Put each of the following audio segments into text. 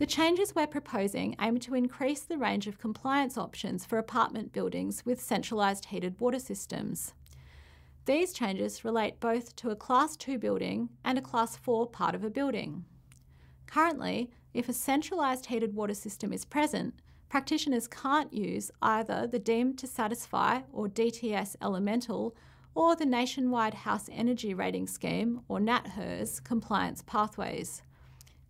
The changes we're proposing aim to increase the range of compliance options for apartment buildings with centralised heated water systems. These changes relate both to a Class 2 building and a Class 4 part of a building. Currently, if a centralised heated water system is present, practitioners can't use either the Deemed to Satisfy or DTS Elemental or the Nationwide House Energy Rating Scheme or NatHERS compliance pathways.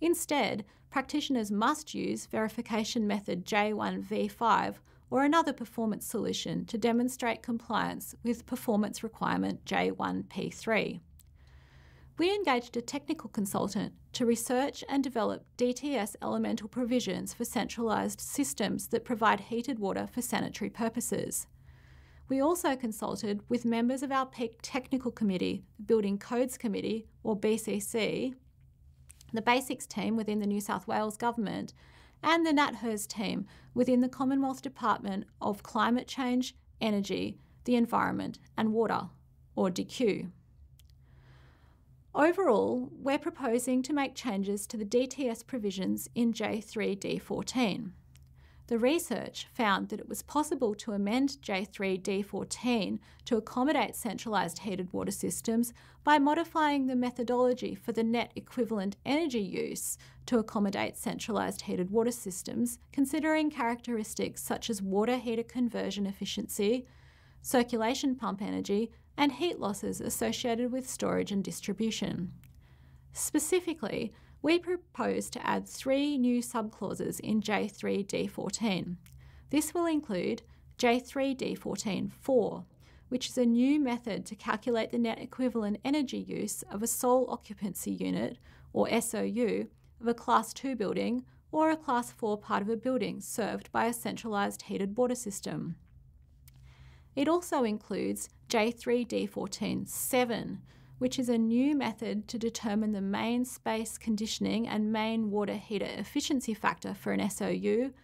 Instead, practitioners must use verification method J1V5 or another performance solution to demonstrate compliance with performance requirement J1P3. We engaged a technical consultant to research and develop DTS elemental provisions for centralised systems that provide heated water for sanitary purposes. We also consulted with members of our peak technical committee, the Building Codes Committee, or BCC, the BASIX team within the New South Wales Government, and the NatHERS team within the Commonwealth Department of Climate Change, Energy, the Environment and Water, or DCCEEW. Overall, we're proposing to make changes to the DTS provisions in J3D14. The research found that it was possible to amend J3D14 to accommodate centralised heated water systems by modifying the methodology for the net equivalent energy use to accommodate centralised heated water systems, considering characteristics such as water heater conversion efficiency, circulation pump energy, and heat losses associated with storage and distribution. Specifically, we propose to add three new subclauses in J3D14. This will include J3D14-4, which is a new method to calculate the net equivalent energy use of a sole occupancy unit, or SOU, of a Class 2 building or a Class 4 part of a building served by a centralised heated water system. It also includes J3D14-7, which is a new method to determine the main space conditioning and main water heater efficiency factor for an SOU,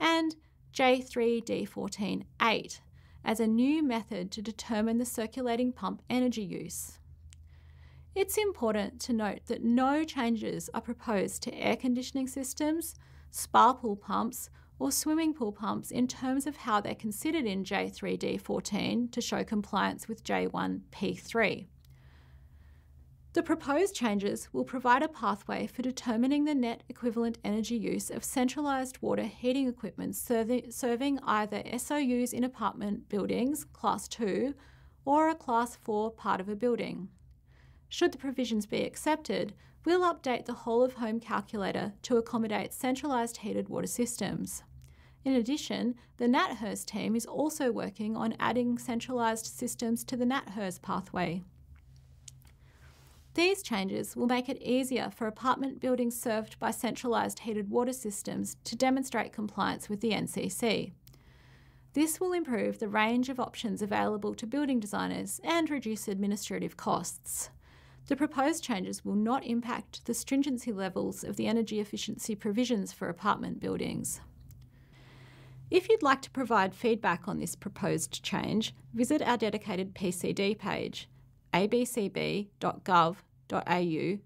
and J3D148 as a new method to determine the circulating pump energy use. It's important to note that no changes are proposed to air conditioning systems, spa pool pumps, or swimming pool pumps in terms of how they're considered in J3D14 to show compliance with J1P3. The proposed changes will provide a pathway for determining the net equivalent energy use of centralised water heating equipment serving either SOUs in apartment buildings, Class 2, or a Class 4 part of a building. Should the provisions be accepted, we'll update the whole of home calculator to accommodate centralised heated water systems. In addition, the NatHERS team is also working on adding centralised systems to the NatHERS pathway. These changes will make it easier for apartment buildings served by centralised heated water systems to demonstrate compliance with the NCC. This will improve the range of options available to building designers and reduce administrative costs. The proposed changes will not impact the stringency levels of the energy efficiency provisions for apartment buildings. If you'd like to provide feedback on this proposed change, visit our dedicated PCD page abcb.gov.au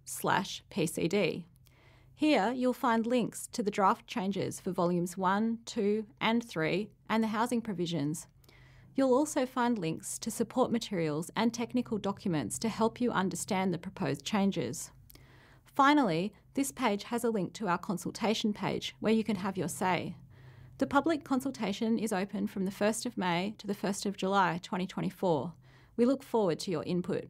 slash PCD. Here you'll find links to the draft changes for volumes 1, 2 and 3 and the housing provisions. You'll also find links to support materials and technical documents to help you understand the proposed changes. Finally, this page has a link to our consultation page where you can have your say. The public consultation is open from the 1st of May to the 1st of July 2024. We look forward to your input.